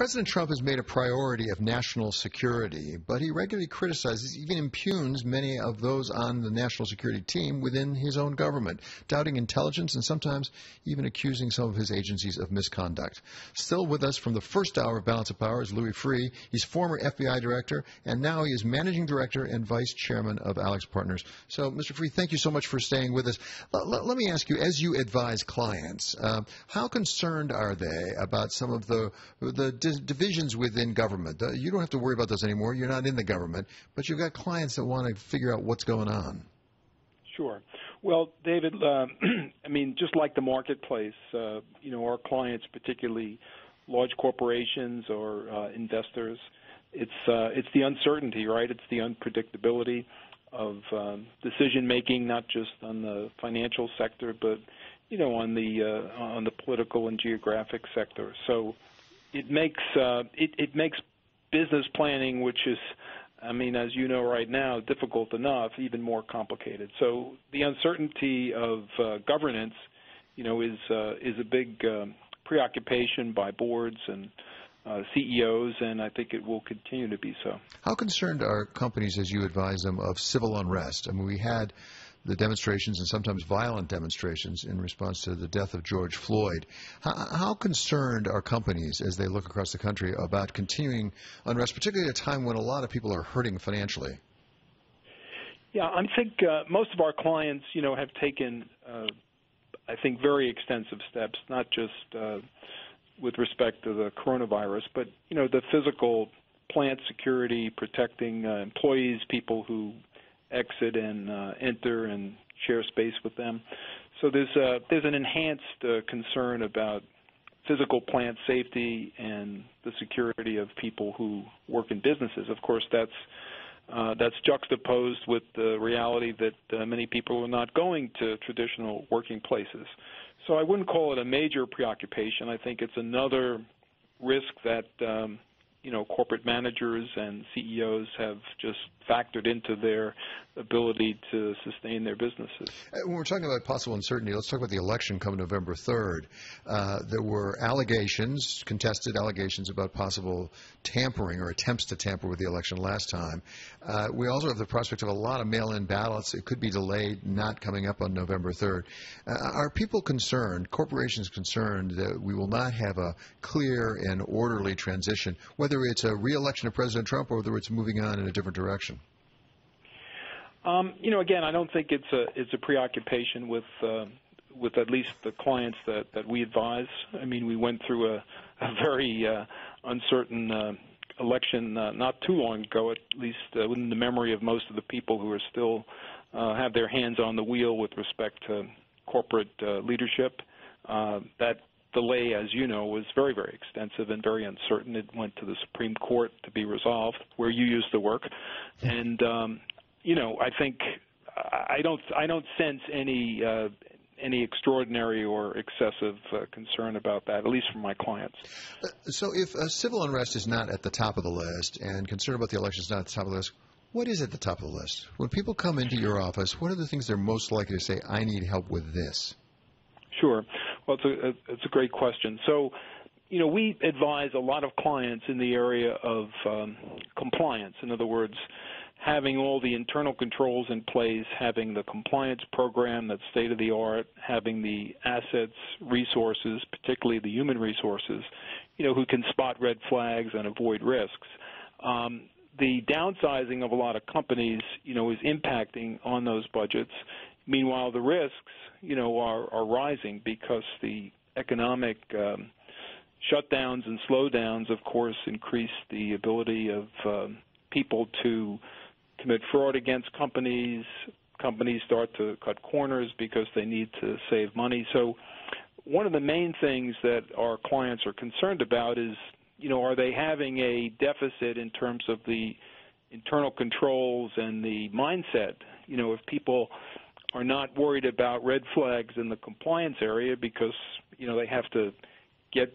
President Trump has made a priority of national security, but he regularly criticizes, even impugns many of those on the national security team within his own government, doubting intelligence and sometimes even accusing some of his agencies of misconduct. Still with us from the first hour of Balance of Power is Louis Freeh. He's former FBI director, and now he is managing director and vice chairman of AlixPartners. So, Mr. Freeh, thank you so much for staying with us. L- let me ask you, as you advise clients, uh, how concerned are they about some of the the divisions within government. Uh, you don't have to worry about those anymore. You're not in the government, but you've got clients that want to figure out what's going on. Sure. Well, David, uh, I mean, just like the marketplace, uh, you know, our clients, particularly large corporations or uh, investors, it's uh, it's the uncertainty, right? It's the unpredictability of um, decision making, not just on the financial sector, but you know, on the uh, on the political and geographic sector. So it makes uh, it, it makes business planning, which is, I mean, as you know right now, difficult enough, even more complicated. So the uncertainty of uh, governance, you know, is uh, is a big um, preoccupation by boards and uh, CEOs, and I think it will continue to be so. How concerned are companies, as you advise them, of civil unrest? I mean, we had the demonstrations and sometimes violent demonstrations in response to the death of George Floyd. How, how, concerned are companies as they look across the country about continuing unrest, particularly at a time when a lot of people are hurting financially? Yeah, I think uh, most of our clients, you know, have taken, uh, I think, very extensive steps, not just uh, with respect to the coronavirus, but you know, the physical plant security, protecting uh, employees, people who exit and uh, enter and share space with them. So there's uh, there's an enhanced uh, concern about physical plant safety and the security of people who work in businesses. Of course, that's uh, that's juxtaposed with the reality that uh, many people are not going to traditional working places. So I wouldn't call it a major preoccupation. I think it's another risk that um, you know corporate managers and CEOs have just factored into their ability to sustain their businesses. Uh, when we're talking about possible uncertainty, let's talk about the election coming November 3rd. Uh, there were allegations, contested allegations about possible tampering or attempts to tamper with the election last time. Uh, we also have the prospect of a lot of mail-in ballots. It could be delayed, not coming up on November 3rd. Uh, are people concerned, corporations concerned, that we will not have a clear and orderly transition, whether it's a re-election of President Trump or whether it's moving on in a different direction? Um, you know, again, I don't think it's a it's a preoccupation with uh, with at least the clients that that we advise. I mean, we went through a, a very uh, uncertain uh, election uh, not too long ago, at least uh, within the memory of most of the people who are still uh, have their hands on the wheel with respect to corporate uh, leadership. Uh, that delay, as you know, was very, very extensive and very uncertain. It went to the Supreme Court to be resolved, where you used to work, and um, you know, I think I don't I don't sense any uh, any extraordinary or excessive uh, concern about that, at least from my clients. Uh, so, if uh, civil unrest is not at the top of the list and concern about the election is not at the top of the list, what is at the top of the list? When people come into your office, what are the things they're most likely to say, I need help with this? Sure. Well, it's a, it's a great question. So, you know, we advise a lot of clients in the area of um, compliance. In other words, having all the internal controls in place, having the compliance program that's state of the art, having the assets, resources, particularly the human resources, you know, who can spot red flags and avoid risks. Um, the downsizing of a lot of companies, you know, is impacting on those budgets. Meanwhile, the risks, you know, are, are rising because the economic um, shutdowns and slowdowns, of course, increase the ability of um, people to commit fraud against companies. Companies start to cut corners because they need to save money. So, one of the main things that our clients are concerned about is, you know, are they having a deficit in terms of the internal controls and the mindset? You know, if people are not worried about red flags in the compliance area because, you know, they have to get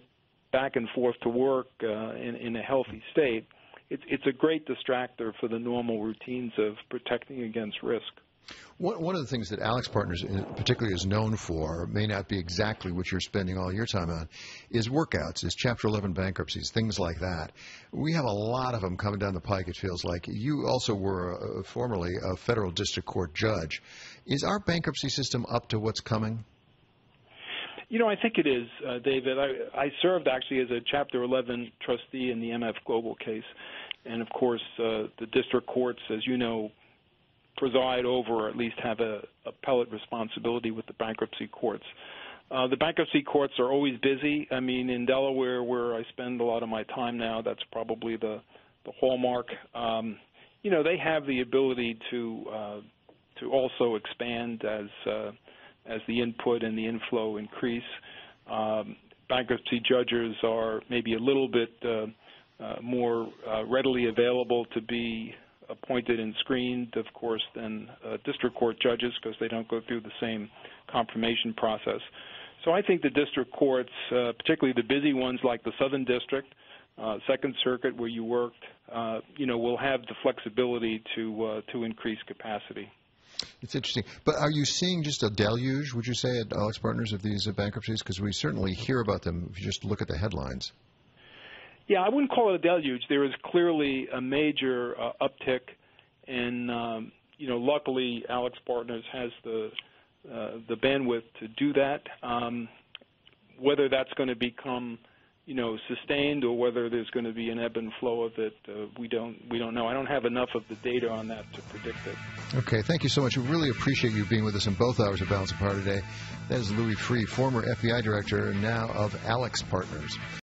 back and forth to work uh, in, in a healthy state, it's it's a great distractor for the normal routines of protecting against risk. One, one of the things that AlixPartners uh, particularly is known for may not be exactly what you're spending all your time on, is workouts, is Chapter 11 bankruptcies, things like that. We have a lot of them coming down the pike. It feels like you also were uh, formerly a federal district court judge. Is our bankruptcy system up to what's coming? You know, I think it is, uh, David. I, I served actually as a Chapter 11 trustee in the MF Global case, and of course, uh, the district courts, as you know, preside over or at least have a appellate responsibility with the bankruptcy courts. Uh, the bankruptcy courts are always busy. I mean, in Delaware, where I spend a lot of my time now, that's probably the the hallmark. Um, you know, they have the ability to uh, to also expand as uh, as the input and the inflow increase. Um, bankruptcy judges are maybe a little bit uh, uh, more uh, readily available to be appointed and screened, of course, than uh, district court judges because they don't go through the same confirmation process. So I think the district courts, uh, particularly the busy ones like the Southern District, uh, Second Circuit, where you worked, uh, you know, will have the flexibility to uh, to increase capacity. It's interesting, but are you seeing just a deluge? Would you say at AlixPartners of these bankruptcies? Because we certainly hear about them if you just look at the headlines. Yeah, I wouldn't call it a deluge. There is clearly a major uh, uptick, and um, you know, luckily, AlixPartners has the uh, the bandwidth to do that. Um, whether that's going to become you know sustained or whether there's going to be an ebb and flow of it uh, we don't we don't know. I don't have enough of the data on that to predict it. Okay thank you so much. We really appreciate you being with us in both hours of balance of power today. That is louis freeh former fbi director and now of alixpartners